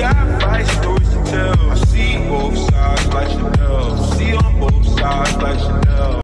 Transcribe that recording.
got fight stories to tell. I see both sides like Chanel. See on both sides like Chanel.